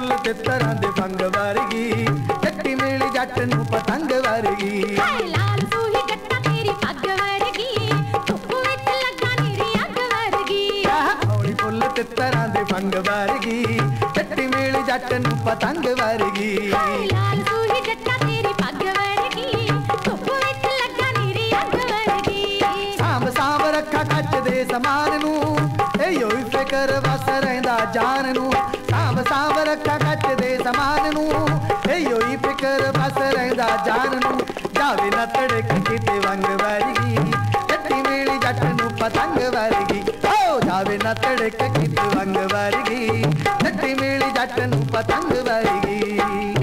ਤਿੱਤਰਾਂ ਦੇ ਫੰਗ ਵਰਗੀ ਜੱਟੀ ਮੇਲੀ ਜੱਟ ਨੂੰ ਪਤੰਗ ਵਰਗੀ ਹਾਏ ਲਾਲ ਸੂਹੀ ਜੱਟਾ ਤੇਰੀ ਪੱਗ ਵਰਗੀ ਧੁੱਪ ਵਿੱਚ ਲੱਗਾ ਨੀਰੀ ਅੱਗ ਵਰਗੀ ਆਹ ਹੌਲੀ ਫੁੱਲ ਤਿੱਤਰਾਂ ਦੇ ਫੰਗ ਵਰਗੀ ਜੱਟੀ ਮੇਲੀ ਜੱਟ ਨੂੰ ਪਤੰਗ ਵਰਗੀ ਹਾਏ ਲਾਲ ਸੂਹੀ ਜੱਟਾ ਤੇਰੀ ਪੱਗ ਵਰਗੀ ਧੁੱਪ ਵਿੱਚ ਲੱਗਾ ਨੀਰੀ ਅੱਗ ਵਰਗੀ ਸਾਂਭ ਸਾਂਭ ਰੱਖਾ ਕੱਚ ਦੇ ਸਮਾਨ ਨੂੰ ਸਮਾਨ ਨੂੰ ਏ ਓਏ ਫਿਕਰ ਵਸ ਰਹਿੰਦਾ ਜਾਨ ਨੂੰ ਜਾਵੇ ਨਾ ਤੜਕ ਕਿਤੇ ਵੰਗ ਵਰਗੀ ਜੱਟੀ ਮੇਲੀ ਜੱਟ ਨੂੰ ਪਤੰਗ ਵਰਗੀ ਓ ਜਾਵੇ ਨਾ ਤੜਕ ਕਿਤੇ ਵੰਗ ਵਰਗੀ ਜੱਟੀ ਮੇਲੀ ਜੱਟ ਨੂੰ ਪਤੰਗ ਵਰਗੀ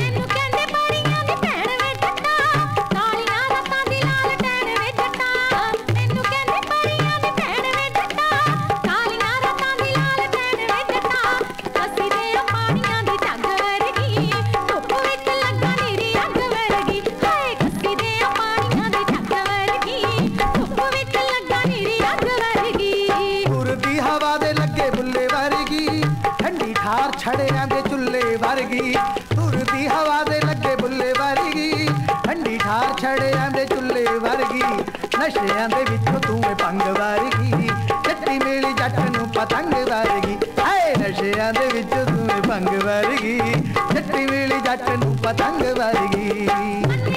ਠੰਡੀ ਠਾਰ ਛੜਿਆਂ ਦੇ ਚੁੱਲੇ ਵਰਗੀ ਉਰਦੀ ਹਵਾ ਦੇ ਲੱਗੇ ਬੁੱਲੇ ਵਰਗੀ ਠੰਡੀ ਠਾਰ ਛੜਿਆਂ ਦੇ ਚੁੱਲੇ ਵਰਗੀ ਨਸ਼ਿਆਂ ਦੇ ਵਿੱਚੋਂ ਤੂੰ ਏ ਪੰਗ ਵਰਗੀ ਜੱਟੀ ਮੇਲੀ ਜੱਟ ਨੂੰ ਪਤੰਗ ਵਰਗੀ ਹਾਏ ਨਸ਼ਿਆਂ ਦੇ ਵਿੱਚੋਂ ਤੂੰ ਏ ਪੰਗ ਵਰਗੀ ਜੱਟੀ ਮੇਲੀ ਜੱਟ ਨੂੰ ਪਤੰਗ ਵਰਗੀ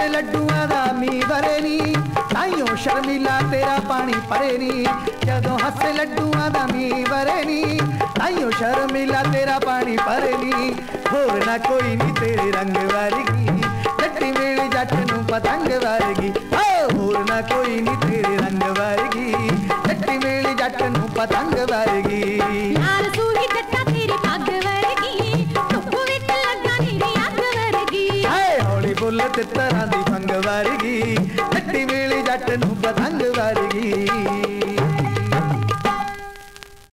से लड्डुआ दा मी भरे नी ताइयो शर्मिला तेरा पानी परे नी जदों हसे लड्डुआ का मी भरे नी ताइयो शर्मिला तेरा पानी परे नी होर ना कोई नी तेरे रंग वारगी लट्टी मेरी जट नु पतंग वारगी होर ना कोई नी तेरे रंग वारगी लट्टी मेरी जट नु पतंग वारगी ਫੁੱਲ ਤਿੱਤਰਾਂ ਦੀ ਫੰਗ ਵਰਗੀ ਨੱਟੀ ਵੇਲੀ ਜੱਟ ਨੂੰ ਪਤੰਗ ਵਰਗੀ